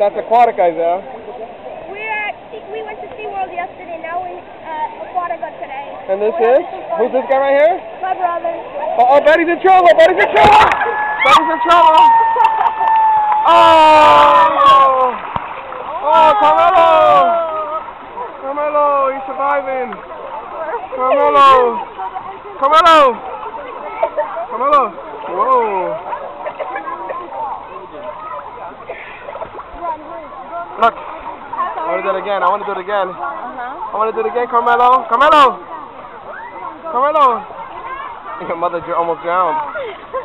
That's Aquatica, Isiah. We're at, we went to SeaWorld yesterday, now we're at uh, Aquatica today. And this We're is? having some fun. Who's this guy right here? My brother. Oh, oh Betty's in trouble! Betty's in trouble! Betty's in trouble! Oh! Oh, Carmelo! Oh! Carmelo, he's surviving! Carmelo! Carmelo! Carmelo! Look, I want to do it again. I want to do it again. Uh-huh. I want to do it again, Carmelo. Carmelo! Carmelo! Your mother almost drowned.